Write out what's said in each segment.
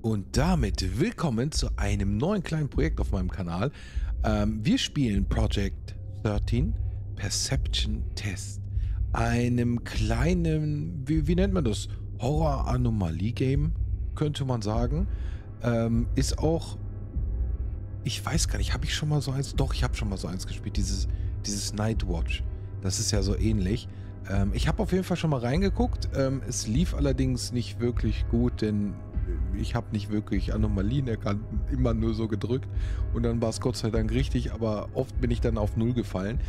Und damit willkommen zu einem neuen kleinen Projekt auf meinem Kanal. Ähm, wir spielen Project 13 Perception Test. Einem kleinen, wie, wie nennt man das? Horror-Anomalie-Game, könnte man sagen. Ähm, ist auch, ich weiß gar nicht, habe ich schon mal so eins? Doch, ich habe schon mal so eins gespielt, dieses, dieses Nightwatch. Das ist ja so ähnlich. Ähm, ich habe auf jeden Fall schon mal reingeguckt. Ähm, es lief allerdings nicht wirklich gut, denn ich habe nicht wirklich Anomalien erkannt, immer nur so gedrückt und dann war es Gott sei Dank richtig, aber oft bin ich dann auf Null gefallen.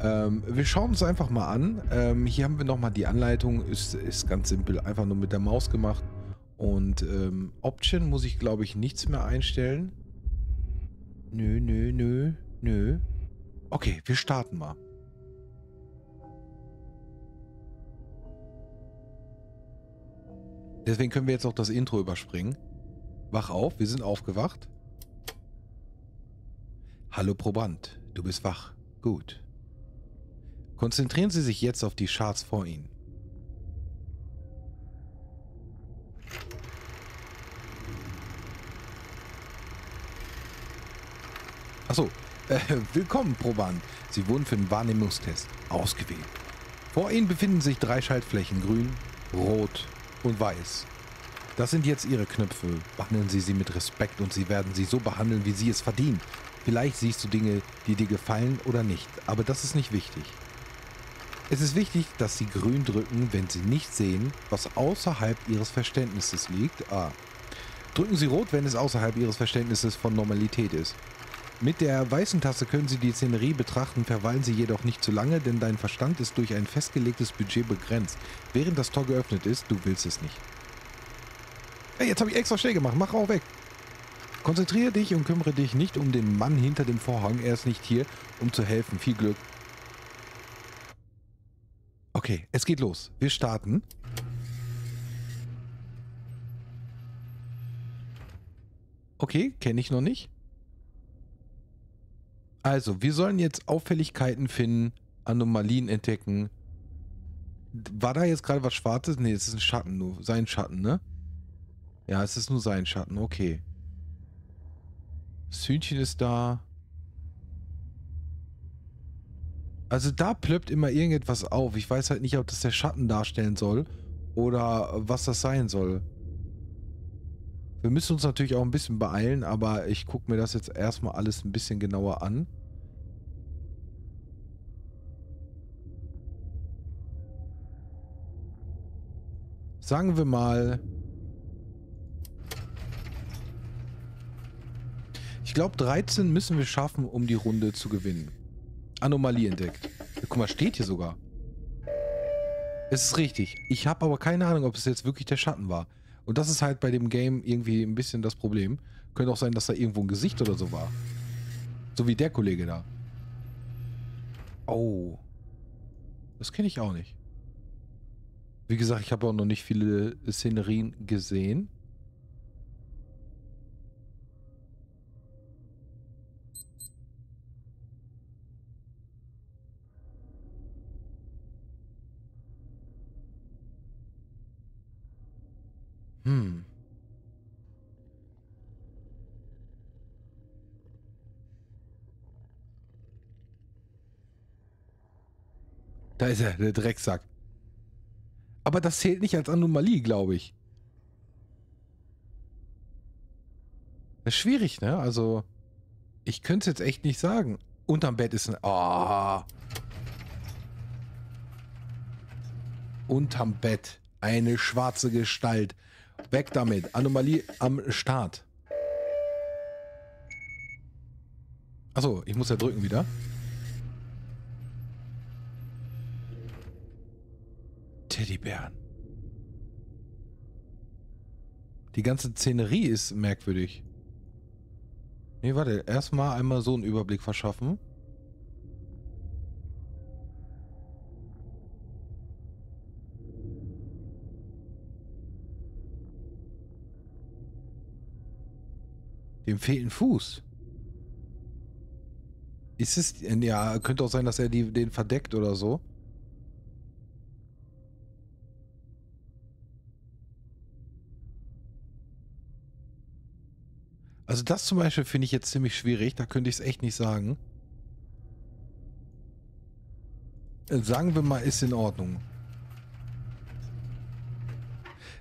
Ähm, wir schauen uns einfach mal an. Ähm, hier haben wir nochmal die Anleitung, ist, ist ganz simpel, einfach nur mit der Maus gemacht. Und ähm, Option muss ich glaube ich nichts mehr einstellen. Nö, nö, nö, nö. Okay, wir starten mal. Deswegen können wir jetzt auch das Intro überspringen. Wach auf, wir sind aufgewacht. Hallo Proband, du bist wach. Gut. Konzentrieren Sie sich jetzt auf die Charts vor Ihnen. Achso, äh, willkommen Proband. Sie wurden für den Wahrnehmungstest ausgewählt. Vor Ihnen befinden sich drei Schaltflächen, grün, rot und weiß. Das sind jetzt Ihre Knöpfe. Behandeln Sie sie mit Respekt und Sie werden sie so behandeln, wie Sie es verdienen. Vielleicht siehst du Dinge, die dir gefallen oder nicht, aber das ist nicht wichtig. Es ist wichtig, dass Sie grün drücken, wenn Sie nicht sehen, was außerhalb Ihres Verständnisses liegt. Ah. Drücken Sie rot, wenn es außerhalb Ihres Verständnisses von Normalität ist. Mit der weißen Taste können Sie die Szenerie betrachten, verweilen Sie jedoch nicht zu lange, denn dein Verstand ist durch ein festgelegtes Budget begrenzt. Während das Tor geöffnet ist, du willst es nicht. Hey, jetzt habe ich extra schnell gemacht. Mach auch weg. Konzentriere dich und kümmere dich nicht um den Mann hinter dem Vorhang. Er ist nicht hier, um zu helfen. Viel Glück. Okay, es geht los. Wir starten. Okay, kenne ich noch nicht. Also, wir sollen jetzt Auffälligkeiten finden, Anomalien entdecken. War da jetzt gerade was Schwarzes? Ne, es ist ein Schatten nur. Sein Schatten, ne? Ja, es ist nur sein Schatten. Okay. Das Hühnchen ist da. Also da plöppt immer irgendetwas auf. Ich weiß halt nicht, ob das der Schatten darstellen soll oder was das sein soll. Wir müssen uns natürlich auch ein bisschen beeilen, aber ich gucke mir das jetzt erstmal alles ein bisschen genauer an. Sagen wir mal... Ich glaube, 13 müssen wir schaffen, um die Runde zu gewinnen. Anomalie entdeckt. Guck mal, steht hier sogar. Es ist richtig. Ich habe aber keine Ahnung, ob es jetzt wirklich der Schatten war. Und das ist halt bei dem Game irgendwie ein bisschen das Problem. Könnte auch sein, dass da irgendwo ein Gesicht oder so war. So wie der Kollege da. Oh. Das kenne ich auch nicht. Wie gesagt, ich habe auch noch nicht viele Szenerien gesehen. Hm. Da ist er, der Drecksack. Aber das zählt nicht als Anomalie, glaube ich. Das ist schwierig, ne? Also, ich könnte es jetzt echt nicht sagen. Unterm Bett ist ein... Oh. Unterm Bett. Eine schwarze Gestalt. Weg damit. Anomalie am Start. Achso, ich muss ja drücken wieder. Teddybären. Die ganze Szenerie ist merkwürdig. Nee, warte. Erstmal einmal so einen Überblick verschaffen. Dem fehlt ein Fuß. Ist es... Ja, könnte auch sein, dass er die, den verdeckt oder so. Also das zum Beispiel finde ich jetzt ziemlich schwierig. Da könnte ich es echt nicht sagen. Äh, sagen wir mal, ist in Ordnung.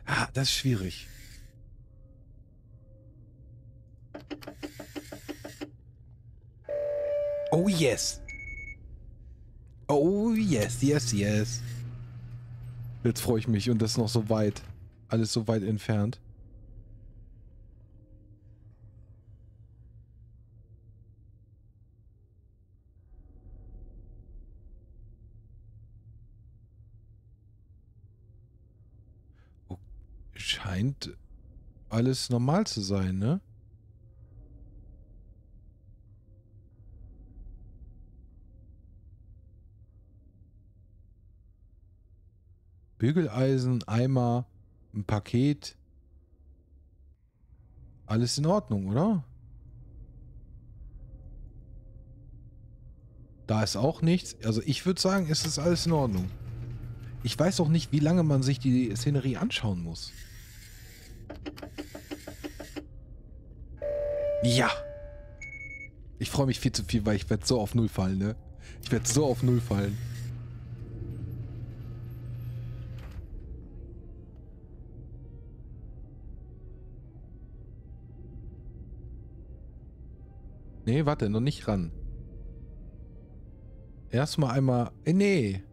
Ah, das ist schwierig. Oh yes. Oh yes, yes, yes. Jetzt freue ich mich und das ist noch so weit. Alles so weit entfernt. Scheint alles normal zu sein, ne? Bügeleisen, Eimer, ein Paket. Alles in Ordnung, oder? Da ist auch nichts. Also ich würde sagen, es ist alles in Ordnung. Ich weiß auch nicht, wie lange man sich die Szenerie anschauen muss. Ja. Ich freue mich viel zu viel, weil ich werde so auf Null fallen, ne? Ich werde so auf Null fallen. Nee, warte, noch nicht ran. Erstmal einmal... Äh, nee.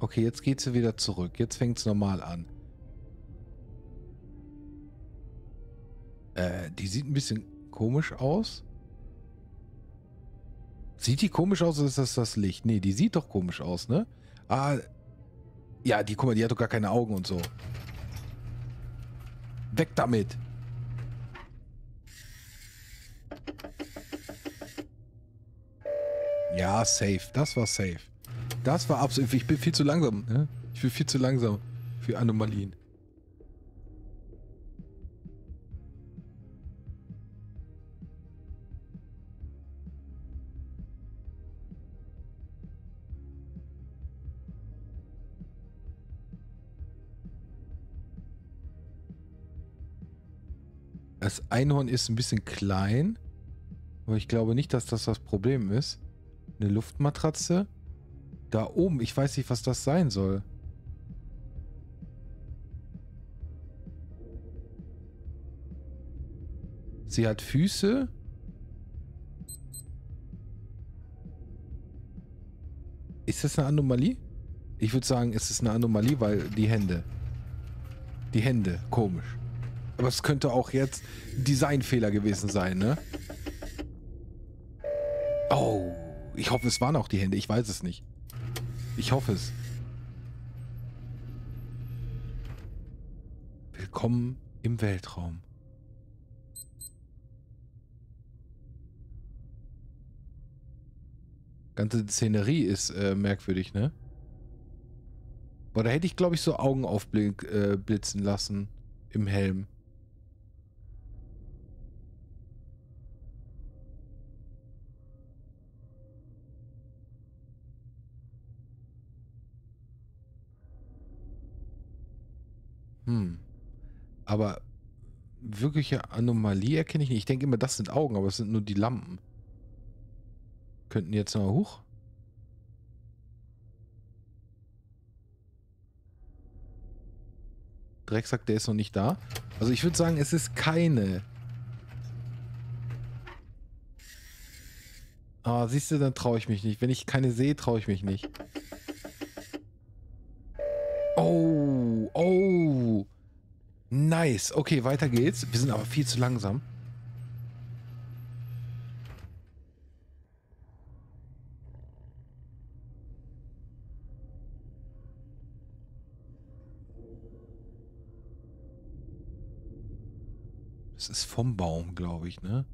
Okay, jetzt geht sie wieder zurück. Jetzt fängt es normal an. Äh, die sieht ein bisschen komisch aus. Sieht die komisch aus oder ist das das Licht? Nee, die sieht doch komisch aus, ne? Ah, ja, die, guck mal, die hat doch gar keine Augen und so. Weg damit. Ja, safe. Das war safe. Das war absolut... Ich bin viel zu langsam. Ne? Ich bin viel zu langsam für Anomalien. Das Einhorn ist ein bisschen klein. Aber ich glaube nicht, dass das das Problem ist. Eine Luftmatratze. Da oben, ich weiß nicht, was das sein soll. Sie hat Füße. Ist das eine Anomalie? Ich würde sagen, es ist eine Anomalie, weil die Hände. Die Hände, komisch. Aber es könnte auch jetzt Designfehler gewesen sein, ne? Oh, ich hoffe, es waren auch die Hände. Ich weiß es nicht. Ich hoffe es. Willkommen im Weltraum. Ganze Szenerie ist äh, merkwürdig, ne? Boah, da hätte ich, glaube ich, so Augen aufblitzen äh, lassen im Helm. Hm. Aber wirkliche Anomalie erkenne ich nicht. Ich denke immer, das sind Augen, aber es sind nur die Lampen. Könnten jetzt noch hoch? Drecksack, der ist noch nicht da. Also ich würde sagen, es ist keine. Ah, siehst du, dann traue ich mich nicht. Wenn ich keine sehe, traue ich mich nicht. Nice. Okay, weiter geht's. Wir sind aber viel zu langsam. Das ist vom Baum, glaube ich, ne?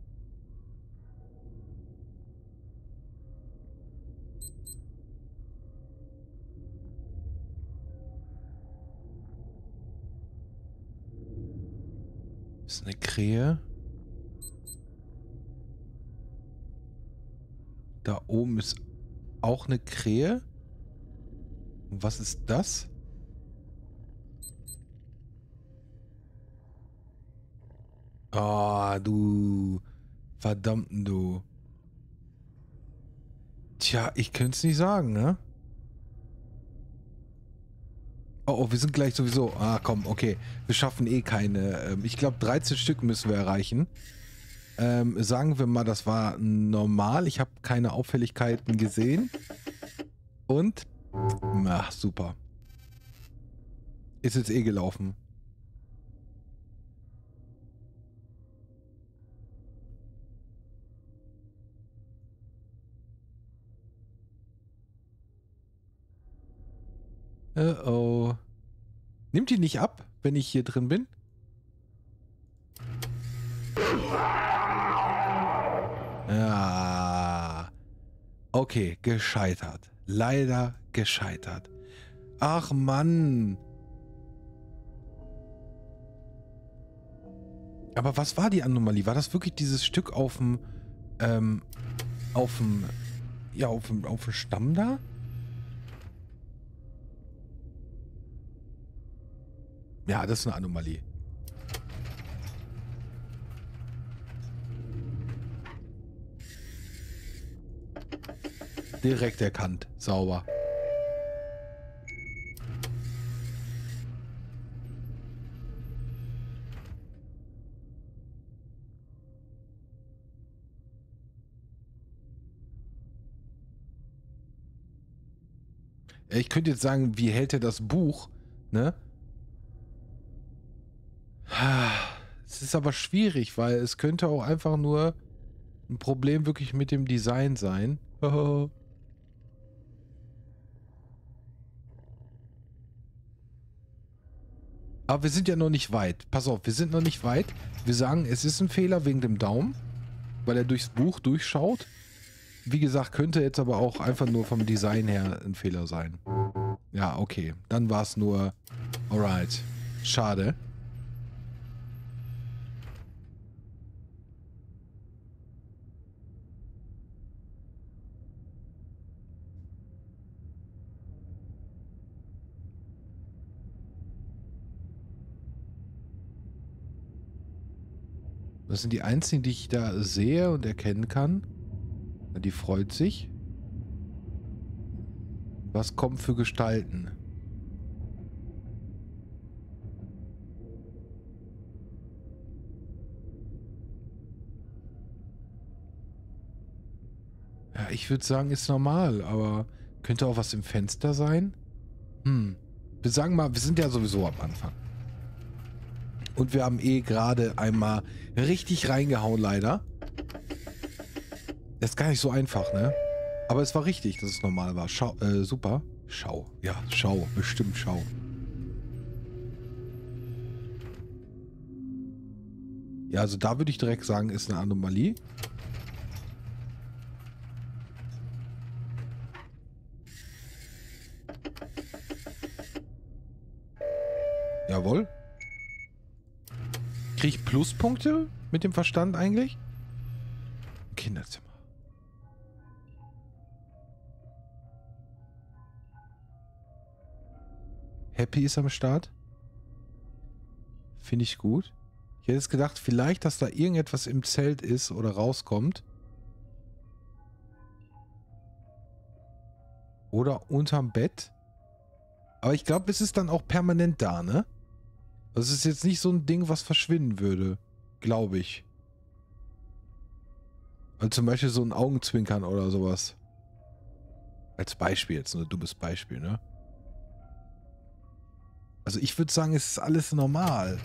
eine Krähe. Da oben ist auch eine Krähe. Was ist das? Ah, oh, du verdammten du. Tja, ich könnte es nicht sagen, ne? Oh, oh, wir sind gleich sowieso. Ah, komm, okay. Wir schaffen eh keine. Ähm, ich glaube, 13 Stück müssen wir erreichen. Ähm, sagen wir mal, das war normal. Ich habe keine Auffälligkeiten gesehen. Und? Ach, super. Ist jetzt eh gelaufen. Uh oh. Nimmt die nicht ab, wenn ich hier drin bin? Ja. Okay, gescheitert. Leider gescheitert. Ach Mann. Aber was war die Anomalie? War das wirklich dieses Stück auf dem, ähm, auf dem, ja, auf dem, auf dem Stamm da? Ja, das ist eine Anomalie. Direkt erkannt. Sauber. Ich könnte jetzt sagen, wie hält er das Buch, ne? Es ist aber schwierig, weil es könnte auch einfach nur ein Problem wirklich mit dem Design sein. Aber wir sind ja noch nicht weit. Pass auf, wir sind noch nicht weit. Wir sagen, es ist ein Fehler wegen dem Daumen, weil er durchs Buch durchschaut. Wie gesagt, könnte jetzt aber auch einfach nur vom Design her ein Fehler sein. Ja, okay. Dann war es nur... Alright. Schade. Das sind die einzigen, die ich da sehe und erkennen kann. Die freut sich. Was kommt für Gestalten? Ja, ich würde sagen, ist normal, aber könnte auch was im Fenster sein? Hm. Wir sagen mal, wir sind ja sowieso am Anfang. Und wir haben eh gerade einmal richtig reingehauen, leider. Das ist gar nicht so einfach, ne? Aber es war richtig, dass es normal war. Schau, äh, super. Schau. Ja, schau. Bestimmt schau. Ja, also da würde ich direkt sagen, ist eine Anomalie. Jawohl. Kriege ich Pluspunkte mit dem Verstand eigentlich? Kinderzimmer. Happy ist am Start. Finde ich gut. Ich hätte jetzt gedacht, vielleicht, dass da irgendetwas im Zelt ist oder rauskommt. Oder unterm Bett. Aber ich glaube, es ist dann auch permanent da, ne? Das ist jetzt nicht so ein Ding, was verschwinden würde. Glaube ich. Also zum Beispiel so ein Augenzwinkern oder sowas. Als Beispiel jetzt, nur ein dummes Beispiel, ne? Also ich würde sagen, es ist alles normal.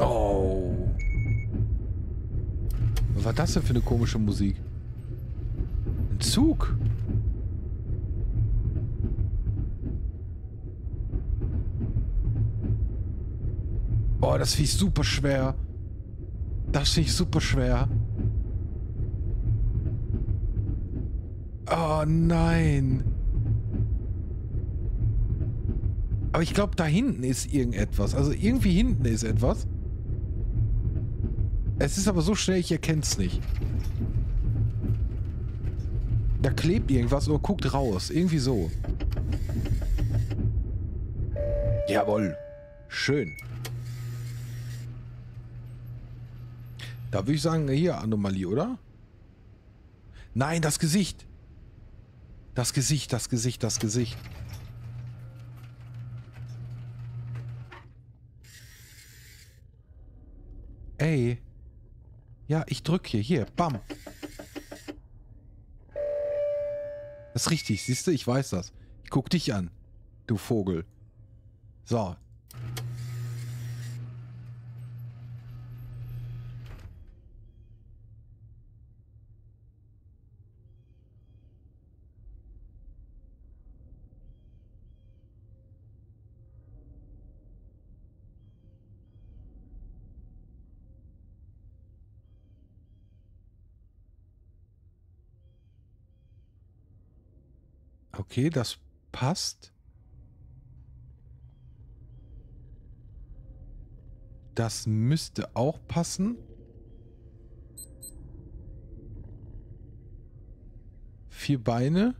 Oh. Was war das denn für eine komische Musik? Zug. Boah, das finde ich super schwer. Das finde ich super schwer. Oh nein. Aber ich glaube, da hinten ist irgendetwas. Also irgendwie hinten ist etwas. Es ist aber so schnell, ich erkenne es nicht. Da klebt irgendwas oder guckt raus. Irgendwie so. Jawohl. Schön. Da würde ich sagen, hier Anomalie, oder? Nein, das Gesicht. Das Gesicht, das Gesicht, das Gesicht. Ey. Ja, ich drücke hier. Hier, bam. Das ist richtig, siehst du? Ich weiß das. Ich guck dich an, du Vogel. So. Okay, das passt. Das müsste auch passen. Vier Beine.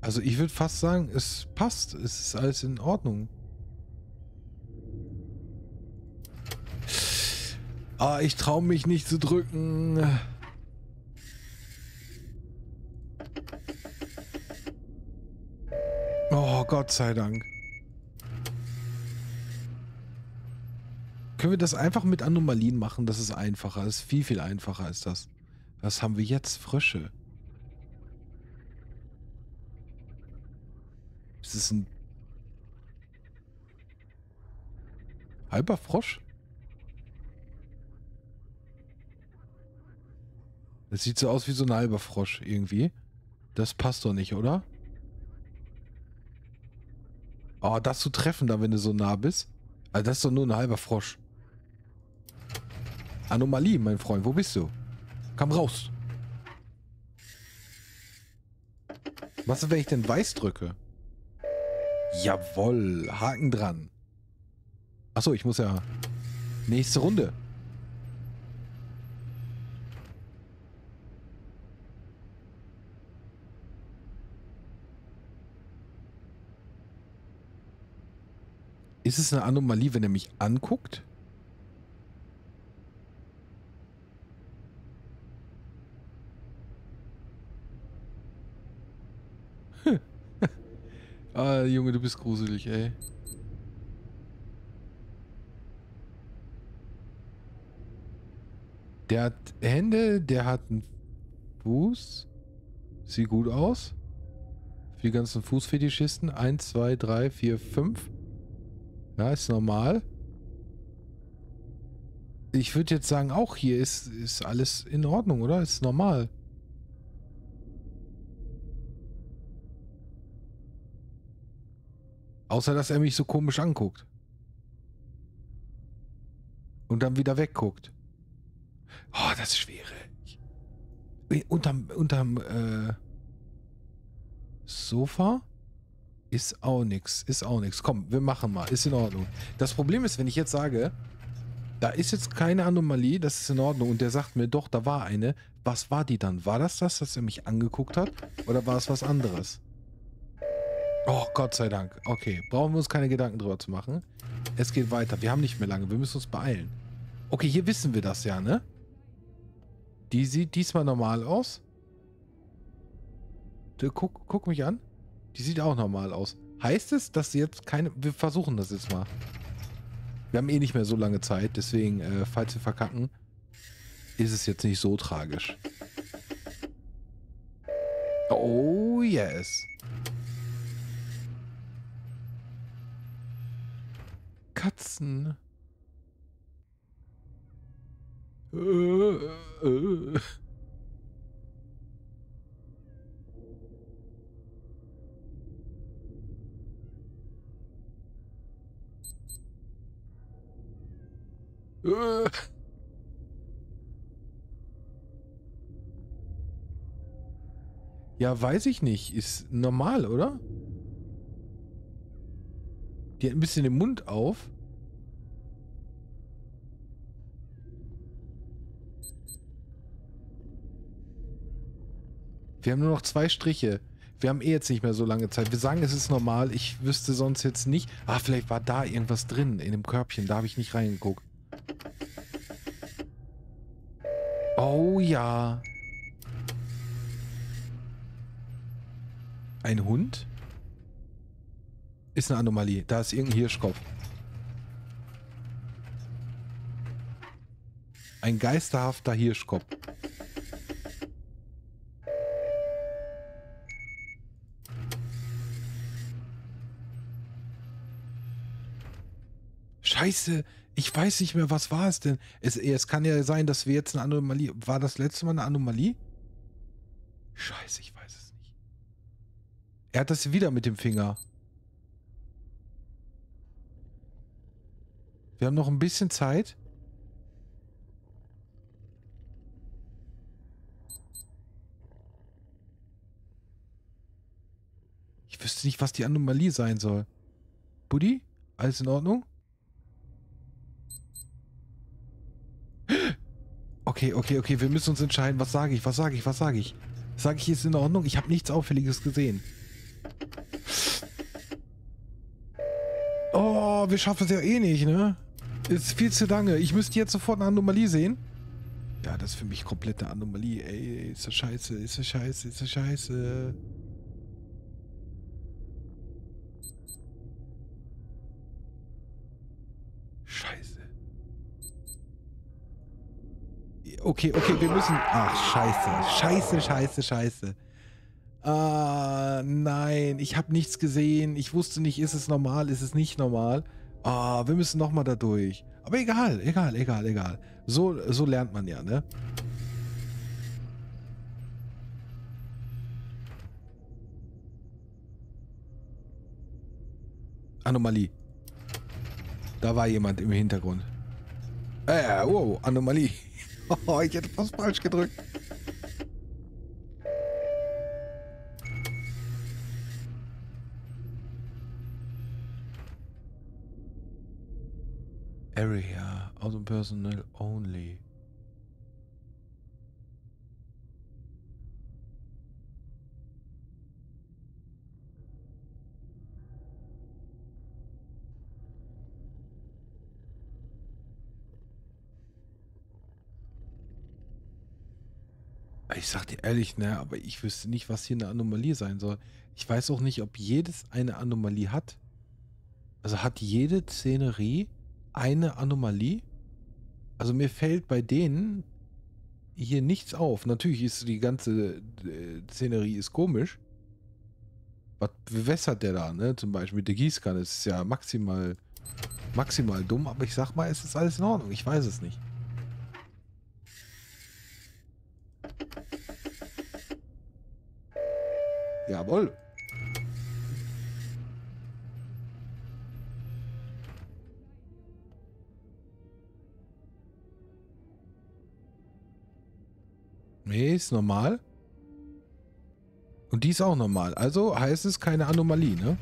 Also ich würde fast sagen, es passt. Es ist alles in Ordnung. Ah, ich traue mich nicht zu drücken. Oh, Gott sei Dank. Können wir das einfach mit Anomalien machen? Das ist einfacher. Das ist viel, viel einfacher als das. Was haben wir jetzt? Frösche. Ist es ein... Halber Frosch? Das sieht so aus wie so ein halber Frosch irgendwie. Das passt doch nicht, oder? Oh, das zu treffen da, wenn du so nah bist. Also das ist doch nur ein halber Frosch. Anomalie, mein Freund. Wo bist du? Komm raus. Was ist, wenn ich denn weiß drücke? Jawoll. Haken dran. Achso, ich muss ja... Nächste Runde. Ist es eine Anomalie, wenn er mich anguckt? ah, Junge, du bist gruselig, ey. Der hat Hände, der hat einen Fuß. Sieht gut aus. Für die ganzen Fußfetischisten. Eins, zwei, drei, vier, fünf. Ja, ist normal. Ich würde jetzt sagen, auch hier ist, ist alles in Ordnung, oder? Ist normal. Außer, dass er mich so komisch anguckt. Und dann wieder wegguckt. Oh, das ist schwierig. Unterm, unterm äh, Sofa? Ist auch nix. Ist auch nix. Komm, wir machen mal. Ist in Ordnung. Das Problem ist, wenn ich jetzt sage, da ist jetzt keine Anomalie, das ist in Ordnung. Und der sagt mir, doch, da war eine. Was war die dann? War das das, dass er mich angeguckt hat? Oder war es was anderes? Oh, Gott sei Dank. Okay, brauchen wir uns keine Gedanken drüber zu machen. Es geht weiter. Wir haben nicht mehr lange. Wir müssen uns beeilen. Okay, hier wissen wir das ja, ne? Die sieht diesmal normal aus. Guck, guck mich an. Die sieht auch normal aus. Heißt es, dass jetzt keine... Wir versuchen das jetzt mal. Wir haben eh nicht mehr so lange Zeit, deswegen, äh, falls wir verkacken, ist es jetzt nicht so tragisch. Oh, yes. Katzen. Äh, äh. Äh. Ja, weiß ich nicht. Ist normal, oder? Die hat ein bisschen den Mund auf. Wir haben nur noch zwei Striche. Wir haben eh jetzt nicht mehr so lange Zeit. Wir sagen, es ist normal. Ich wüsste sonst jetzt nicht. Ah, vielleicht war da irgendwas drin in dem Körbchen. Da habe ich nicht reingeguckt. Oh ja. Ein Hund? Ist eine Anomalie. Da ist irgendein Hirschkopf. Ein geisterhafter Hirschkopf. Scheiße, ich weiß nicht mehr, was war es denn? Es, es kann ja sein, dass wir jetzt eine Anomalie... War das letzte Mal eine Anomalie? Scheiße, ich weiß es nicht. Er hat das wieder mit dem Finger. Wir haben noch ein bisschen Zeit. Ich wüsste nicht, was die Anomalie sein soll. Buddy? Alles in Ordnung? Okay, okay, okay, wir müssen uns entscheiden. Was sage ich? Was sage ich? Was sage ich? Sage ich, ist in Ordnung? Ich habe nichts Auffälliges gesehen. Oh, wir schaffen es ja eh nicht, ne? Ist viel zu lange. Ich müsste jetzt sofort eine Anomalie sehen. Ja, das ist für mich komplette Anomalie. Ey, ist das scheiße, ist das scheiße, ist das scheiße. Okay, okay, wir müssen... Ach, scheiße. Scheiße, scheiße, scheiße. Ah, nein. Ich habe nichts gesehen. Ich wusste nicht, ist es normal, ist es nicht normal. Ah, wir müssen nochmal da durch. Aber egal, egal, egal, egal. So, so lernt man ja, ne? Anomalie. Da war jemand im Hintergrund. Äh, wow, Anomalie. Oh, ich hätte fast falsch gedrückt. Area, auto personnel only. Ich sag dir ehrlich, ne, aber ich wüsste nicht, was hier eine Anomalie sein soll. Ich weiß auch nicht, ob jedes eine Anomalie hat. Also hat jede Szenerie eine Anomalie? Also mir fällt bei denen hier nichts auf. Natürlich ist die ganze äh, Szenerie ist komisch. Was bewässert der da, ne? Zum Beispiel mit der Gießkanne. Das ist ja maximal, maximal dumm, aber ich sag mal, es ist alles in Ordnung. Ich weiß es nicht. Jawohl. Nee, ist normal. Und die ist auch normal. Also heißt es keine Anomalie, ne?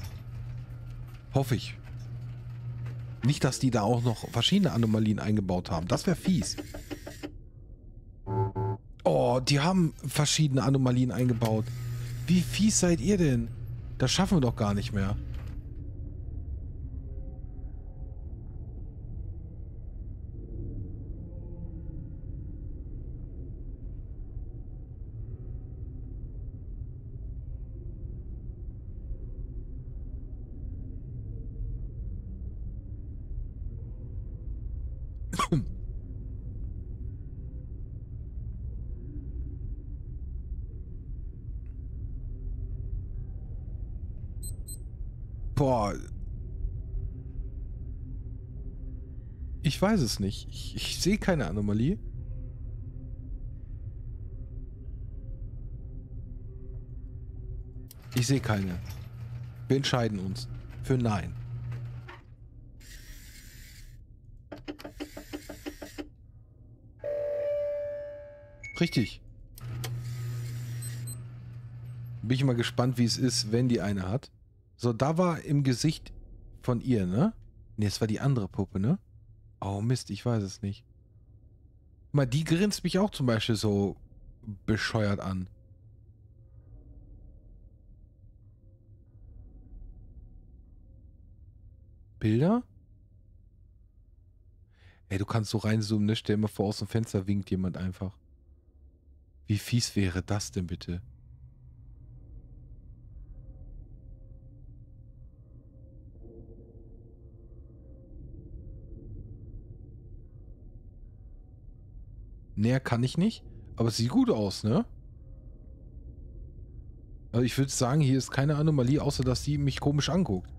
Hoffe ich. Nicht, dass die da auch noch verschiedene Anomalien eingebaut haben. Das wäre fies. Oh, die haben verschiedene Anomalien eingebaut. Wie fies seid ihr denn? Das schaffen wir doch gar nicht mehr. Boah. Ich weiß es nicht. Ich, ich sehe keine Anomalie. Ich sehe keine. Wir entscheiden uns für Nein. Richtig. Bin ich mal gespannt, wie es ist, wenn die eine hat. So, da war im Gesicht von ihr, ne? Ne, es war die andere Puppe, ne? Oh Mist, ich weiß es nicht. Mal, die grinst mich auch zum Beispiel so bescheuert an. Bilder? Ey, du kannst so reinzoomen, ne? Stell dir mal vor, aus dem Fenster winkt jemand einfach. Wie fies wäre das denn bitte? Näher kann ich nicht, aber es sieht gut aus, ne? Also ich würde sagen, hier ist keine Anomalie, außer dass sie mich komisch anguckt.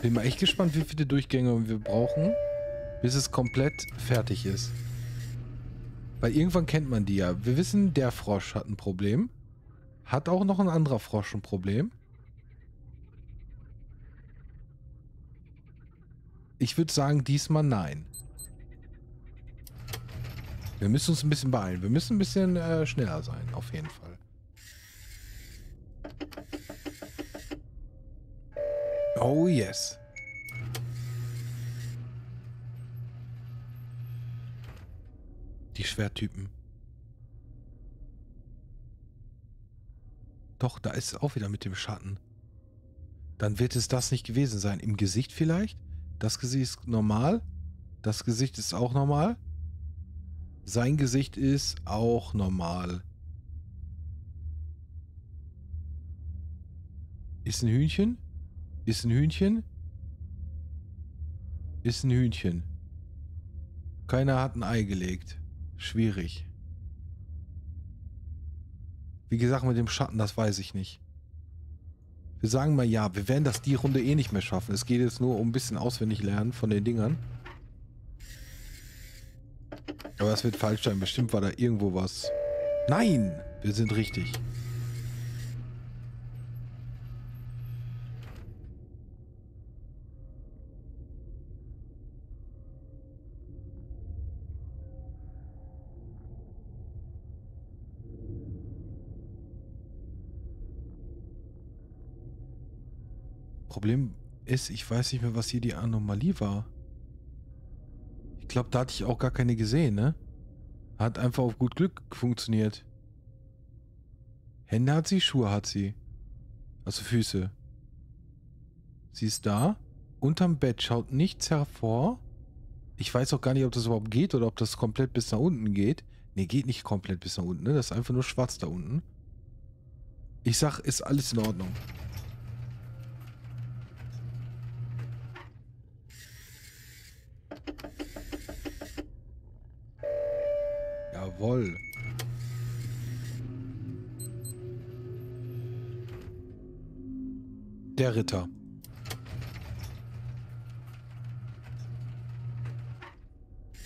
Bin mal echt gespannt, wie viele Durchgänge wir brauchen, bis es komplett fertig ist. Weil irgendwann kennt man die ja. Wir wissen, der Frosch hat ein Problem. Hat auch noch ein anderer Frosch ein Problem. Ich würde sagen, diesmal nein. Wir müssen uns ein bisschen beeilen. Wir müssen ein bisschen äh, schneller sein, auf jeden Fall. Oh yes. Die Schwertypen. Doch, da ist es auch wieder mit dem Schatten. Dann wird es das nicht gewesen sein. Im Gesicht vielleicht? Das Gesicht ist normal. Das Gesicht ist auch normal. Sein Gesicht ist auch normal. Ist ein Hühnchen? Ist ein Hühnchen? Ist ein Hühnchen. Keiner hat ein Ei gelegt. Schwierig. Wie gesagt, mit dem Schatten, das weiß ich nicht. Wir sagen mal ja, wir werden das die Runde eh nicht mehr schaffen. Es geht jetzt nur um ein bisschen auswendig lernen von den Dingern. Aber das wird falsch sein. Bestimmt war da irgendwo was. Nein! Wir sind richtig. Problem ist, ich weiß nicht mehr, was hier die Anomalie war glaube, da hatte ich auch gar keine gesehen, ne? Hat einfach auf gut Glück funktioniert. Hände hat sie, Schuhe hat sie. Also Füße. Sie ist da. Unterm Bett schaut nichts hervor. Ich weiß auch gar nicht, ob das überhaupt geht oder ob das komplett bis nach unten geht. Ne, geht nicht komplett bis nach unten, ne? Das ist einfach nur schwarz da unten. Ich sag, ist alles in Ordnung. Jawohl. Der Ritter.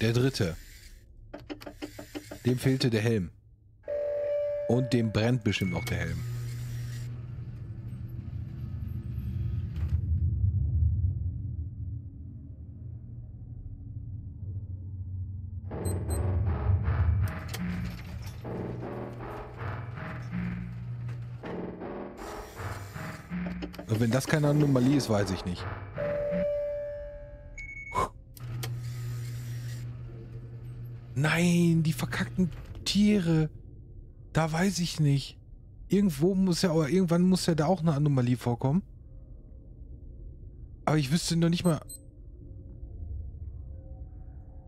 Der dritte. Dem fehlte der Helm. Und dem brennt bestimmt noch der Helm. Wenn das keine Anomalie ist, weiß ich nicht. Nein, die verkackten Tiere. Da weiß ich nicht. Irgendwo muss ja, oder irgendwann muss ja da auch eine Anomalie vorkommen. Aber ich wüsste noch nicht mal...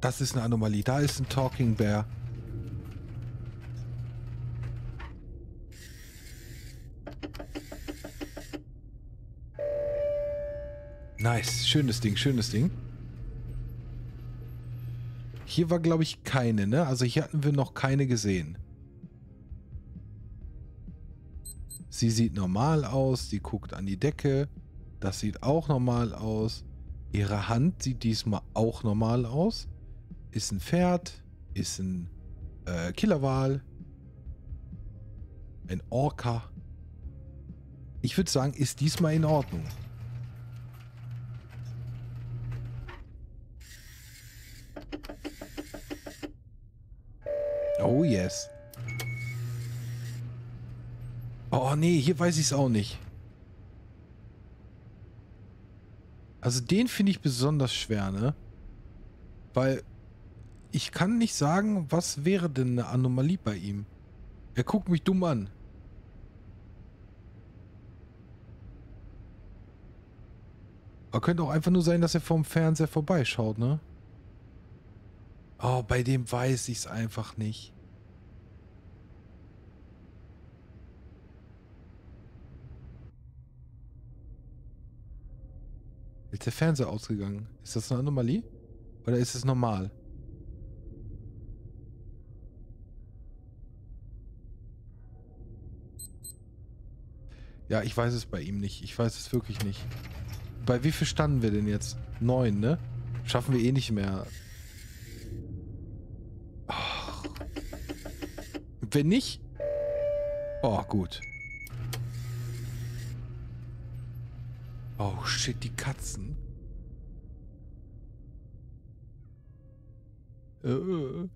Das ist eine Anomalie. Da ist ein Talking Bear. Nice. Schönes Ding, schönes Ding. Hier war, glaube ich, keine, ne? Also hier hatten wir noch keine gesehen. Sie sieht normal aus. Sie guckt an die Decke. Das sieht auch normal aus. Ihre Hand sieht diesmal auch normal aus. Ist ein Pferd. Ist ein äh, Killerwal. Ein Orca. Ich würde sagen, ist diesmal in Ordnung. Oh yes. Oh nee, hier weiß ich es auch nicht. Also den finde ich besonders schwer, ne? Weil ich kann nicht sagen, was wäre denn eine Anomalie bei ihm. Er guckt mich dumm an. Aber könnte auch einfach nur sein, dass er vom Fernseher vorbeischaut, ne? Oh, bei dem weiß ich es einfach nicht. Ist der Fernseher ausgegangen? Ist das eine Anomalie? Oder ist es normal? Ja, ich weiß es bei ihm nicht. Ich weiß es wirklich nicht. Bei wie viel standen wir denn jetzt? Neun, ne? Schaffen wir eh nicht mehr. Wenn nicht... Oh, gut. Oh, shit, die Katzen. Äh.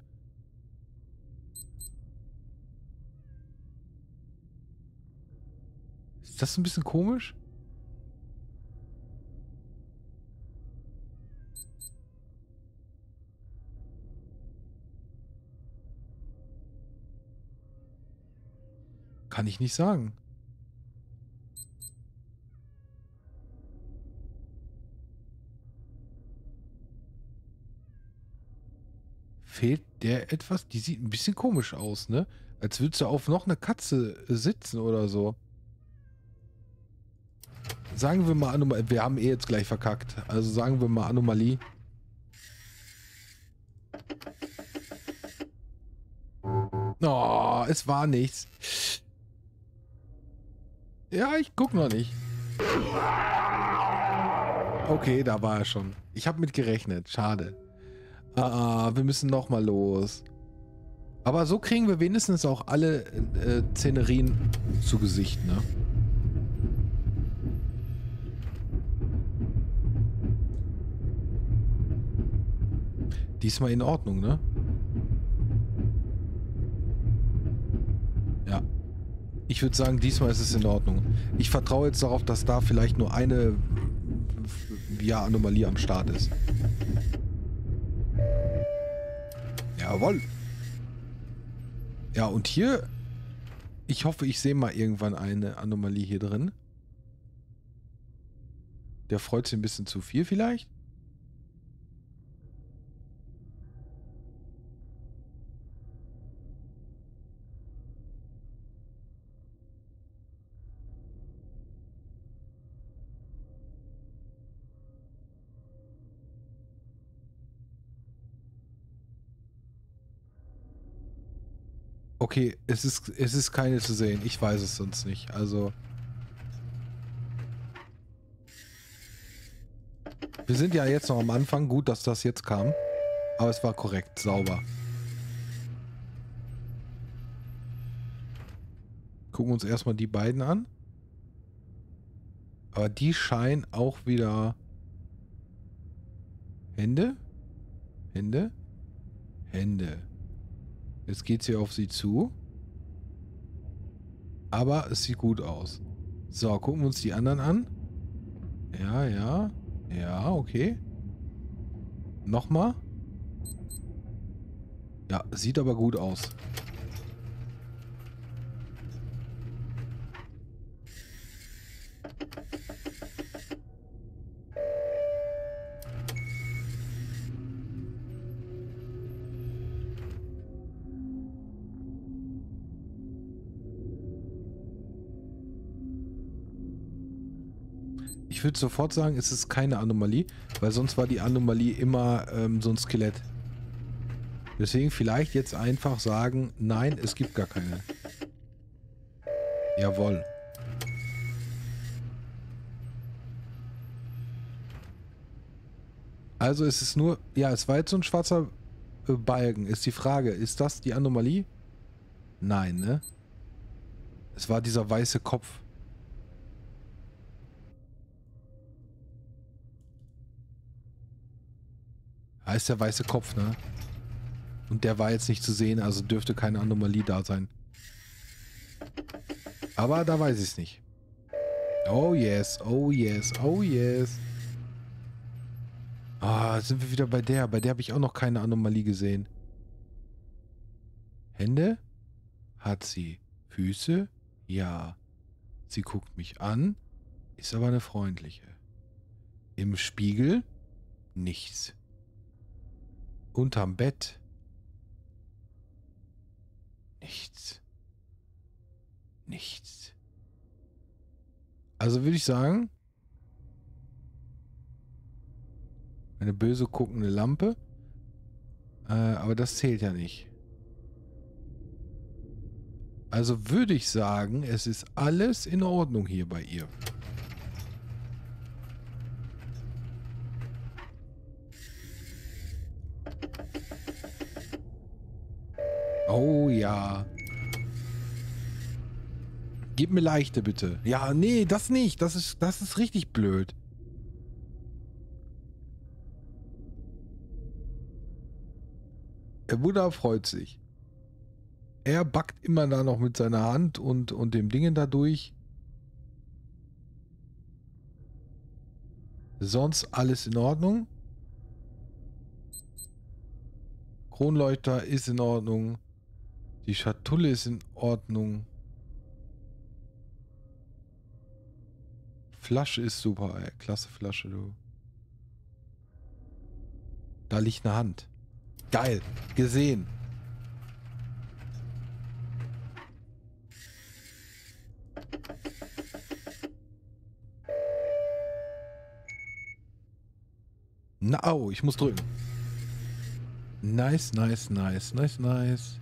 Ist das ein bisschen komisch? Kann ich nicht sagen. Fehlt der etwas? Die sieht ein bisschen komisch aus, ne? Als würdest du auf noch eine Katze sitzen oder so. Sagen wir mal Anomalie. Wir haben eh jetzt gleich verkackt. Also sagen wir mal Anomalie. Oh, es war nichts. Ja, ich guck noch nicht. Okay, da war er schon. Ich habe mit gerechnet. Schade. Ah, wir müssen noch mal los. Aber so kriegen wir wenigstens auch alle äh, Szenerien zu Gesicht, ne? Diesmal in Ordnung, ne? Ich würde sagen, diesmal ist es in Ordnung. Ich vertraue jetzt darauf, dass da vielleicht nur eine ja, Anomalie am Start ist. Jawohl. Ja, und hier... Ich hoffe, ich sehe mal irgendwann eine Anomalie hier drin. Der freut sich ein bisschen zu viel vielleicht? Okay, es ist, es ist keine zu sehen. Ich weiß es sonst nicht. Also. Wir sind ja jetzt noch am Anfang. Gut, dass das jetzt kam. Aber es war korrekt, sauber. Gucken uns erstmal die beiden an. Aber die scheinen auch wieder... Hände? Hände? Hände. Jetzt geht sie auf sie zu. Aber es sieht gut aus. So, gucken wir uns die anderen an. Ja, ja. Ja, okay. Nochmal. Ja, sieht aber gut aus. Ich würde sofort sagen, es ist keine Anomalie, weil sonst war die Anomalie immer ähm, so ein Skelett. Deswegen vielleicht jetzt einfach sagen, nein, es gibt gar keine. Jawohl. Also ist es nur, ja, es war jetzt so ein schwarzer äh, Balken. Ist die Frage, ist das die Anomalie? Nein, ne? Es war dieser weiße Kopf. Da ist der weiße Kopf, ne? Und der war jetzt nicht zu sehen, also dürfte keine Anomalie da sein. Aber da weiß ich es nicht. Oh yes, oh yes, oh yes. Ah, sind wir wieder bei der. Bei der habe ich auch noch keine Anomalie gesehen. Hände? Hat sie. Füße? Ja. Sie guckt mich an, ist aber eine freundliche. Im Spiegel nichts. Unterm Bett nichts. Nichts. Also würde ich sagen, eine böse guckende Lampe. Äh, aber das zählt ja nicht. Also würde ich sagen, es ist alles in Ordnung hier bei ihr. Oh ja. Gib mir leichte bitte. Ja, nee, das nicht. Das ist, das ist richtig blöd. Der Buddha freut sich. Er backt immer da noch mit seiner Hand und, und dem Dingen da durch. Sonst alles in Ordnung. Kronleuchter ist in Ordnung. Die Schatulle ist in Ordnung. Flasche ist super, ey. Klasse Flasche, du. Da liegt eine Hand. Geil. Gesehen. Na, au, ich muss drücken. Nice, nice, nice, nice, nice.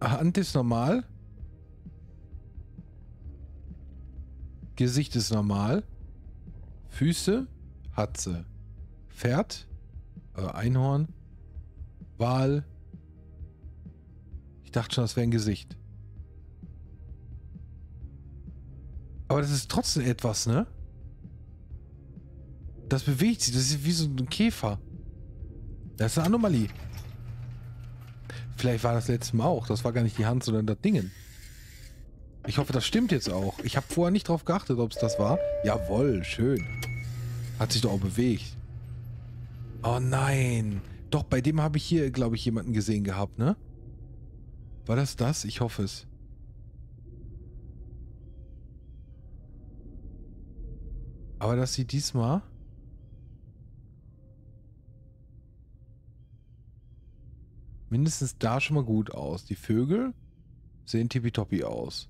Hand ist normal. Gesicht ist normal. Füße hat sie. Pferd, äh, Einhorn, Wal. Ich dachte schon, das wäre ein Gesicht. Aber das ist trotzdem etwas, ne? Das bewegt sich. Das ist wie so ein Käfer. Das ist eine Anomalie. Vielleicht war das letzte Mal auch. Das war gar nicht die Hand, sondern das Dingen. Ich hoffe, das stimmt jetzt auch. Ich habe vorher nicht drauf geachtet, ob es das war. Jawohl, schön. Hat sich doch auch bewegt. Oh nein. Doch, bei dem habe ich hier, glaube ich, jemanden gesehen gehabt, ne? War das das? Ich hoffe es. Aber das sieht diesmal... mindestens da schon mal gut aus. Die Vögel sehen tippitoppi aus.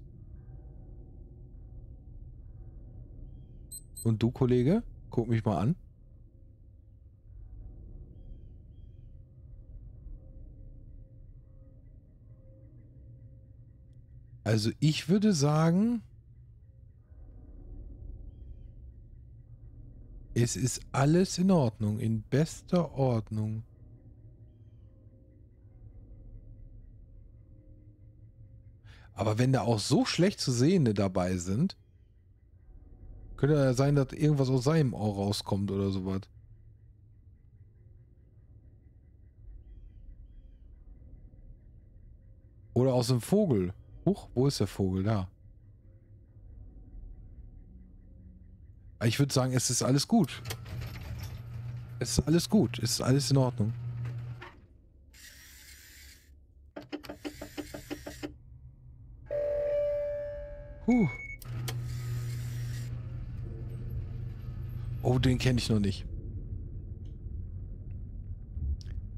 Und du, Kollege? Guck mich mal an. Also ich würde sagen, es ist alles in Ordnung, in bester Ordnung. Aber wenn da auch so schlecht zu Sehende dabei sind, könnte ja sein, dass irgendwas aus seinem Ohr rauskommt oder sowas. Oder aus dem Vogel. Huch, wo ist der Vogel? Da. Ich würde sagen, es ist alles gut. Es ist alles gut. Es ist alles in Ordnung. Huh. Oh, den kenne ich noch nicht.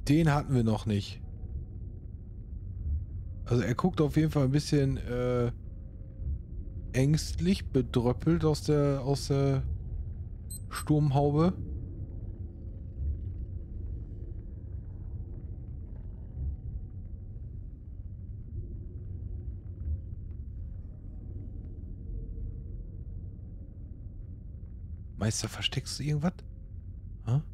Den hatten wir noch nicht. Also er guckt auf jeden Fall ein bisschen äh, ängstlich, bedröppelt aus der aus der Sturmhaube. Meister, versteckst du irgendwas? Ha?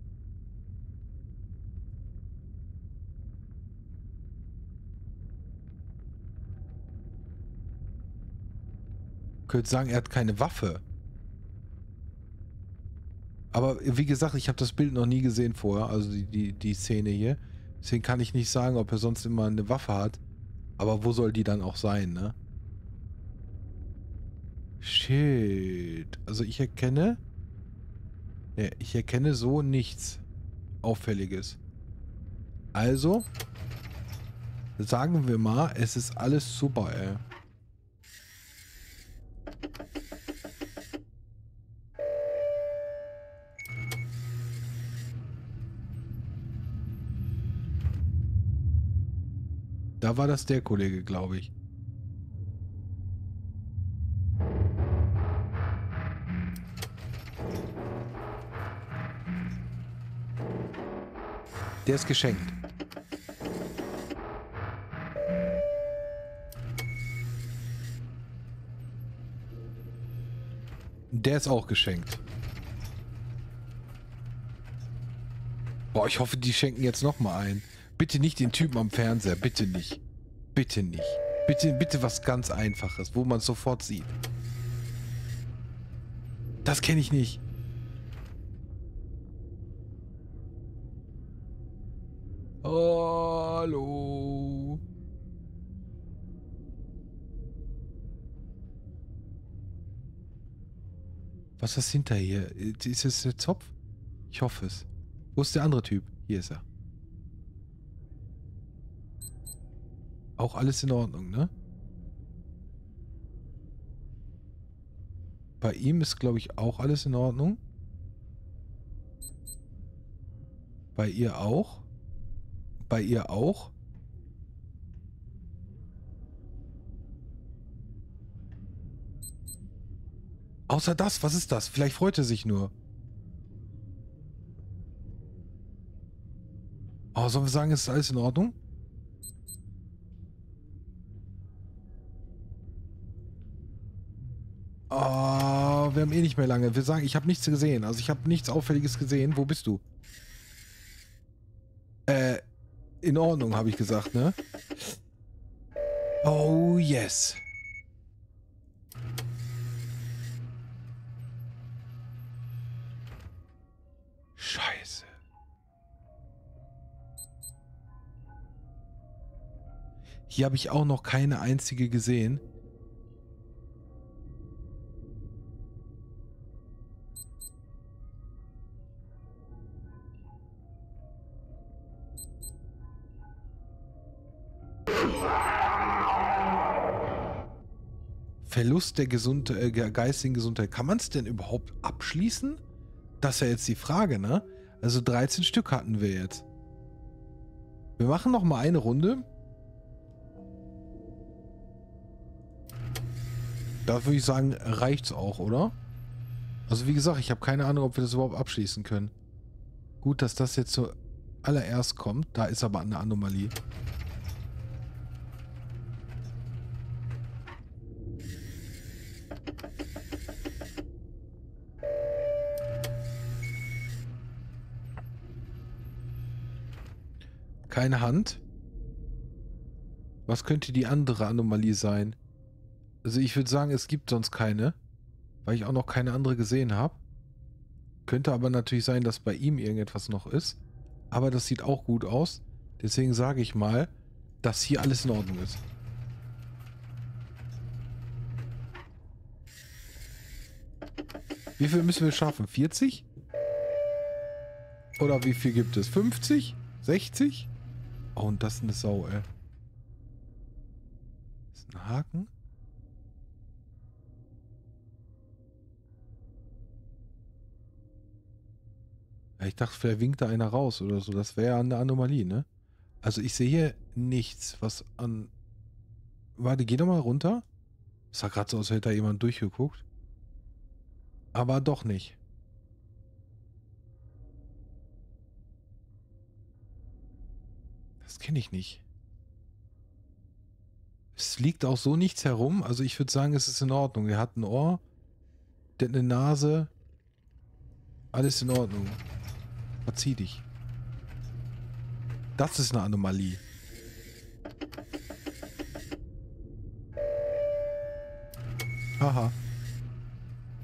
könnte sagen, er hat keine Waffe. Aber wie gesagt, ich habe das Bild noch nie gesehen vorher, also die, die, die Szene hier. Deswegen kann ich nicht sagen, ob er sonst immer eine Waffe hat. Aber wo soll die dann auch sein, ne? Shit. Also ich erkenne Nee, ich erkenne so nichts Auffälliges. Also, sagen wir mal, es ist alles super, ey. Da war das der Kollege, glaube ich. Der ist geschenkt. Der ist auch geschenkt. Boah, ich hoffe, die schenken jetzt nochmal ein. Bitte nicht den Typen am Fernseher. Bitte nicht. Bitte nicht. Bitte, bitte was ganz Einfaches, wo man es sofort sieht. Das kenne ich nicht. Was ist das hinter hier? Ist es der Zopf? Ich hoffe es. Wo ist der andere Typ? Hier ist er. Auch alles in Ordnung, ne? Bei ihm ist, glaube ich, auch alles in Ordnung. Bei ihr auch. Bei ihr auch. Außer das, was ist das? Vielleicht freut er sich nur. Oh, sollen wir sagen, ist alles in Ordnung? Oh, wir haben eh nicht mehr lange. Wir sagen, ich habe nichts gesehen. Also ich habe nichts Auffälliges gesehen. Wo bist du? Äh, in Ordnung, habe ich gesagt, ne? Oh, yes. Hier habe ich auch noch keine einzige gesehen. Verlust der Gesund äh, geistigen Gesundheit. Kann man es denn überhaupt abschließen? Das ist ja jetzt die Frage, ne? Also 13 Stück hatten wir jetzt. Wir machen noch mal eine Runde. Da würde ich sagen, reicht's auch, oder? Also wie gesagt, ich habe keine Ahnung, ob wir das überhaupt abschließen können. Gut, dass das jetzt zuallererst kommt. Da ist aber eine Anomalie. Keine Hand. Was könnte die andere Anomalie sein? Also ich würde sagen, es gibt sonst keine, weil ich auch noch keine andere gesehen habe. Könnte aber natürlich sein, dass bei ihm irgendetwas noch ist. Aber das sieht auch gut aus. Deswegen sage ich mal, dass hier alles in Ordnung ist. Wie viel müssen wir schaffen? 40? Oder wie viel gibt es? 50? 60? Oh, und das ist eine Sau, ey. Das ist ein Haken. Ich dachte, vielleicht winkt da einer raus oder so. Das wäre ja eine Anomalie, ne? Also ich sehe hier nichts, was an... Warte, geh doch mal runter. Es sah gerade so aus, als hätte da jemand durchgeguckt. Aber doch nicht. Das kenne ich nicht. Es liegt auch so nichts herum. Also ich würde sagen, es ist in Ordnung. Er hat ein Ohr, der hat eine Nase. Alles in Ordnung. Verzieh dich. Das ist eine Anomalie. Haha.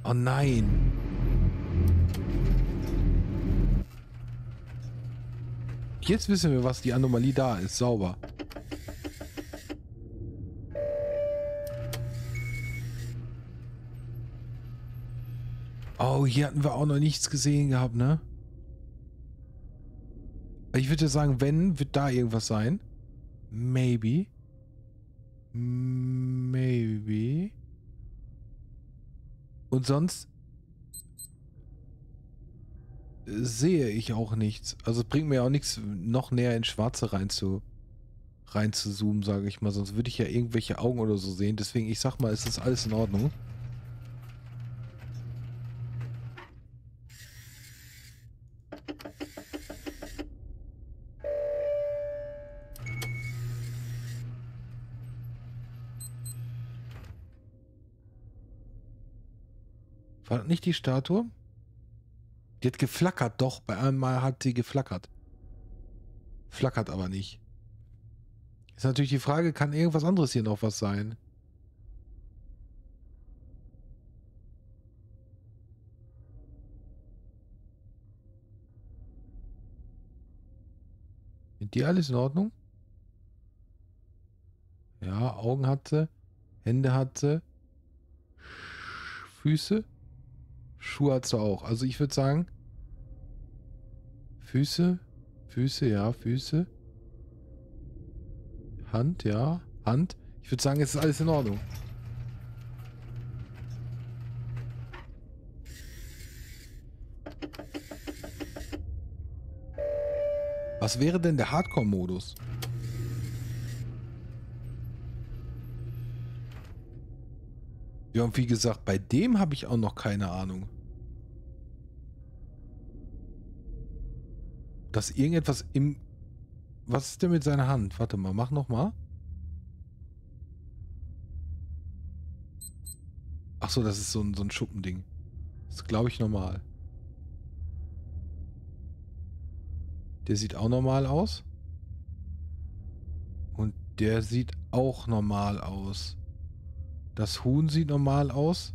Oh nein. Jetzt wissen wir, was die Anomalie da ist. Sauber. Oh, hier hatten wir auch noch nichts gesehen gehabt, ne? Ich würde sagen, wenn, wird da irgendwas sein. Maybe. Maybe. Und sonst sehe ich auch nichts. Also es bringt mir auch nichts, noch näher ins Schwarze rein zu, rein zu zoomen, sage ich mal. Sonst würde ich ja irgendwelche Augen oder so sehen. Deswegen, ich sag mal, ist alles in Ordnung. War das nicht die Statue? Die hat geflackert, doch. Bei einem Mal hat sie geflackert. Flackert aber nicht. Ist natürlich die Frage, kann irgendwas anderes hier noch was sein? Sind die alles in Ordnung? Ja, Augen hat sie, Hände hat sie, Füße, Schuhe hat sie auch. Also ich würde sagen, Füße, Füße, ja, Füße. Hand, ja, Hand. Ich würde sagen, es ist alles in Ordnung. Was wäre denn der Hardcore-Modus? Ja, und wie gesagt, bei dem habe ich auch noch keine Ahnung. Dass irgendetwas im... Was ist denn mit seiner Hand? Warte mal, mach noch mal. Ach so, das ist so ein, so ein Schuppending. Das glaube ich, normal. Der sieht auch normal aus. Und der sieht auch normal aus. Das Huhn sieht normal aus.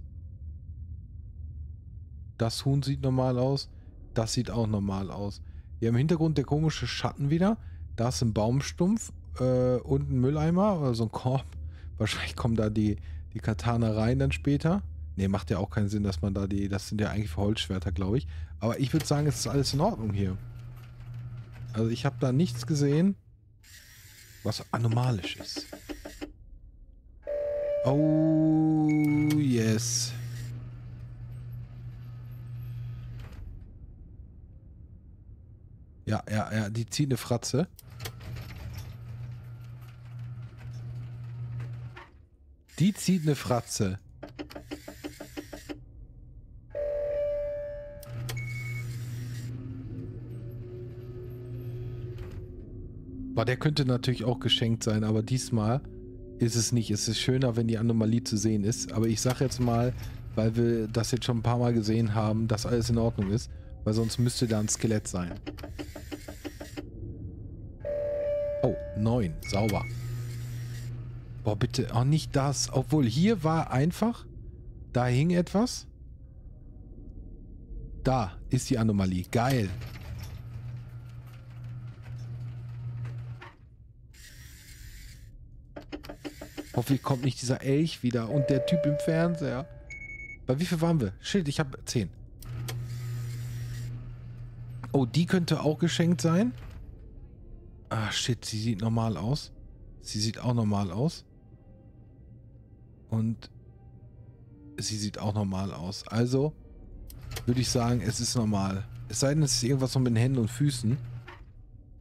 Das Huhn sieht normal aus. Das sieht auch normal aus. Hier im Hintergrund der komische Schatten wieder. Da ist ein Baumstumpf äh, und ein Mülleimer oder so ein Korb. Wahrscheinlich kommen da die, die Katana rein dann später. Ne, macht ja auch keinen Sinn, dass man da die... Das sind ja eigentlich Holzschwerter, glaube ich. Aber ich würde sagen, es ist alles in Ordnung hier. Also ich habe da nichts gesehen, was anomalisch ist. Oh, yes. Ja, ja, ja, die zieht eine Fratze. Die zieht eine Fratze. Boah, der könnte natürlich auch geschenkt sein, aber diesmal ist es nicht. Es ist schöner, wenn die Anomalie zu sehen ist. Aber ich sage jetzt mal, weil wir das jetzt schon ein paar Mal gesehen haben, dass alles in Ordnung ist. Weil sonst müsste da ein Skelett sein. Oh, neun. Sauber. Boah, bitte. Auch nicht das. Obwohl, hier war einfach... Da hing etwas. Da ist die Anomalie. Geil. Hoffentlich kommt nicht dieser Elch wieder und der Typ im Fernseher. Bei wie viel waren wir? Schild, ich habe 10. Oh, die könnte auch geschenkt sein. Ah, shit, sie sieht normal aus. Sie sieht auch normal aus. Und sie sieht auch normal aus. Also würde ich sagen, es ist normal. Es sei denn, es ist irgendwas mit den Händen und Füßen.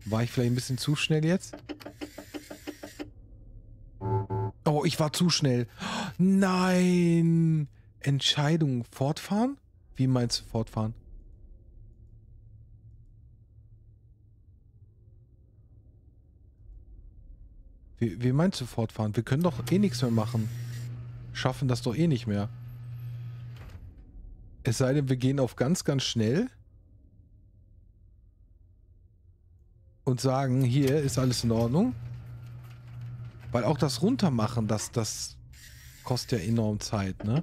War ich vielleicht ein bisschen zu schnell jetzt? Oh, ich war zu schnell. Nein. Entscheidung fortfahren? Wie meinst du fortfahren? Wie, wie meinst du fortfahren? Wir können doch eh nichts mehr machen. Schaffen das doch eh nicht mehr. Es sei denn, wir gehen auf ganz, ganz schnell. Und sagen, hier ist alles in Ordnung. Weil auch das Runtermachen, das, das kostet ja enorm Zeit, ne?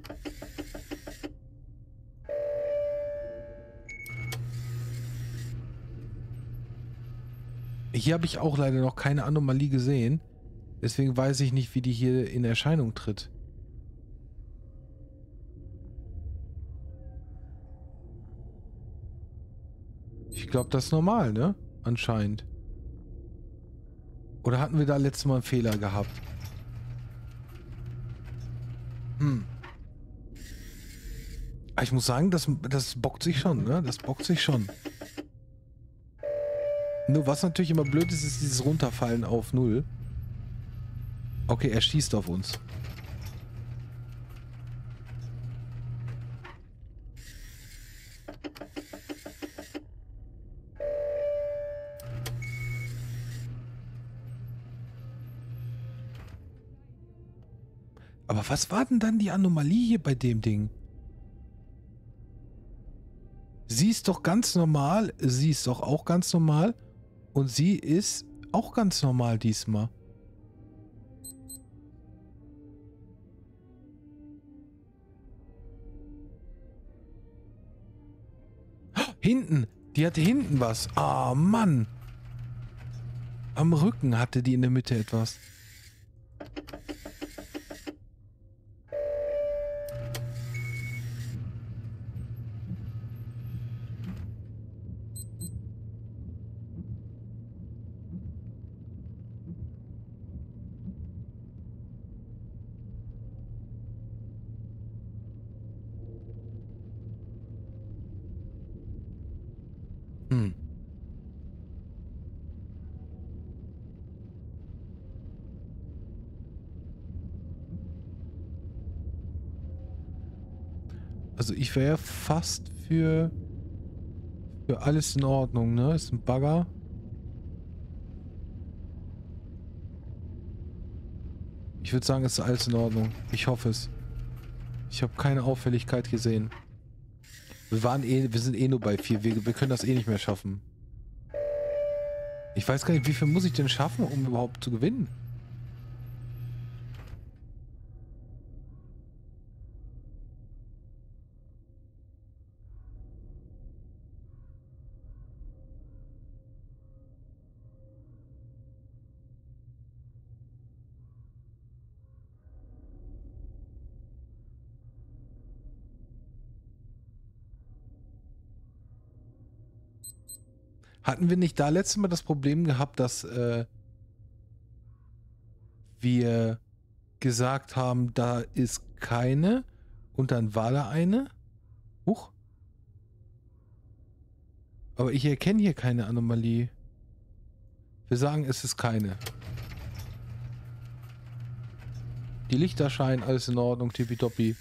Hier habe ich auch leider noch keine Anomalie gesehen. Deswegen weiß ich nicht, wie die hier in Erscheinung tritt. Ich glaube, das ist normal, ne? Anscheinend. Oder hatten wir da letztes Mal einen Fehler gehabt? Hm. Ah, ich muss sagen, das, das bockt sich schon, ne? Das bockt sich schon. Nur was natürlich immer blöd ist, ist dieses Runterfallen auf Null. Okay, er schießt auf uns. Was war denn dann die Anomalie hier bei dem Ding? Sie ist doch ganz normal. Sie ist doch auch ganz normal. Und sie ist auch ganz normal diesmal. Hinten. Die hatte hinten was. Ah, oh, Mann. Am Rücken hatte die in der Mitte etwas. Also ich wäre fast für, für alles in Ordnung, ne? Ist ein Bagger. Ich würde sagen, ist alles in Ordnung. Ich hoffe es. Ich habe keine Auffälligkeit gesehen. Wir waren eh, wir sind eh nur bei vier. Wir, wir können das eh nicht mehr schaffen. Ich weiß gar nicht, wie viel muss ich denn schaffen, um überhaupt zu gewinnen? Hatten wir nicht da letztes Mal das Problem gehabt, dass äh, wir gesagt haben, da ist keine und dann war da eine? Huch. Aber ich erkenne hier keine Anomalie. Wir sagen, es ist keine. Die Lichter scheinen, alles in Ordnung, tippitoppi.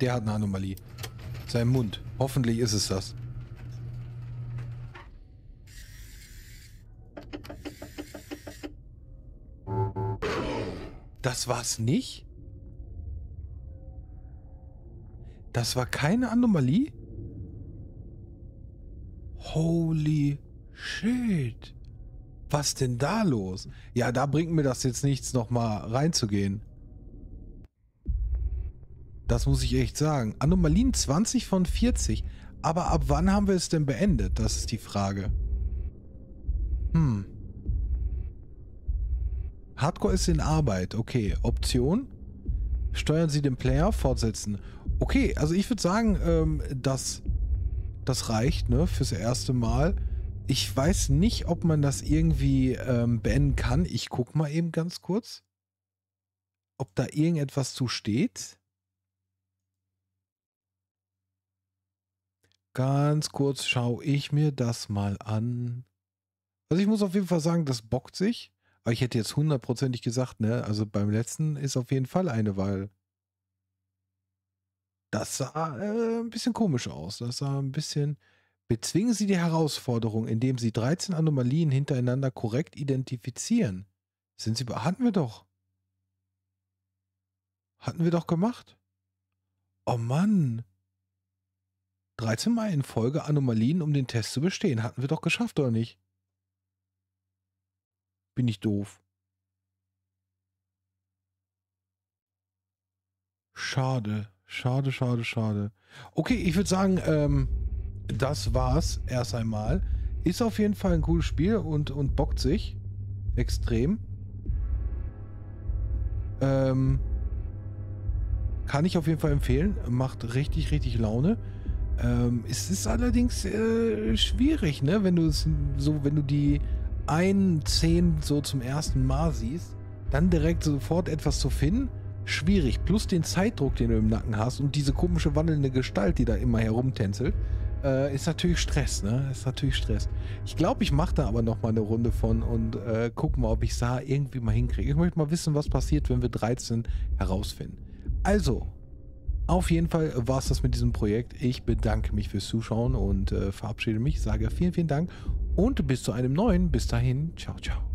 Der hat eine Anomalie. Sein Mund. Hoffentlich ist es das. Das war's nicht? Das war keine Anomalie? Holy shit. Was denn da los? Ja, da bringt mir das jetzt nichts, nochmal reinzugehen. Das muss ich echt sagen. Anomalien 20 von 40. Aber ab wann haben wir es denn beendet? Das ist die Frage. Hm. Hardcore ist in Arbeit. Okay. Option. Steuern Sie den Player. Fortsetzen. Okay, also ich würde sagen, ähm, das, das reicht, ne, fürs erste Mal. Ich weiß nicht, ob man das irgendwie ähm, beenden kann. Ich guck mal eben ganz kurz, ob da irgendetwas zu steht. Ganz kurz schaue ich mir das mal an. Also ich muss auf jeden Fall sagen, das bockt sich. Aber ich hätte jetzt hundertprozentig gesagt, ne, also beim letzten ist auf jeden Fall eine Wahl. Das sah äh, ein bisschen komisch aus. Das sah ein bisschen. Bezwingen Sie die Herausforderung, indem Sie 13 Anomalien hintereinander korrekt identifizieren. Sind Sie. Hatten wir doch. Hatten wir doch gemacht. Oh Mann. 13 Mal in Folge Anomalien, um den Test zu bestehen. Hatten wir doch geschafft, oder nicht? Bin ich doof. Schade. Schade, schade, schade. Okay, ich würde sagen, ähm, das war's erst einmal. Ist auf jeden Fall ein cooles Spiel und, und bockt sich. Extrem. Ähm, kann ich auf jeden Fall empfehlen. Macht richtig, richtig Laune. Ähm, es ist allerdings äh, schwierig, ne? Wenn du es so, wenn du die einen zehn so zum ersten Mal siehst, dann direkt sofort etwas zu finden, schwierig. Plus den Zeitdruck, den du im Nacken hast und diese komische wandelnde Gestalt, die da immer herumtänzelt, äh, ist natürlich Stress, ne? Ist natürlich Stress. Ich glaube, ich mache da aber noch mal eine Runde von und äh, gucke mal, ob ich Sa irgendwie mal hinkriege. Ich möchte mal wissen, was passiert, wenn wir 13 herausfinden. Also, auf jeden Fall war es das mit diesem Projekt. Ich bedanke mich fürs Zuschauen und äh, verabschiede mich. Sage vielen, vielen Dank und bis zu einem neuen. Bis dahin. Ciao, ciao.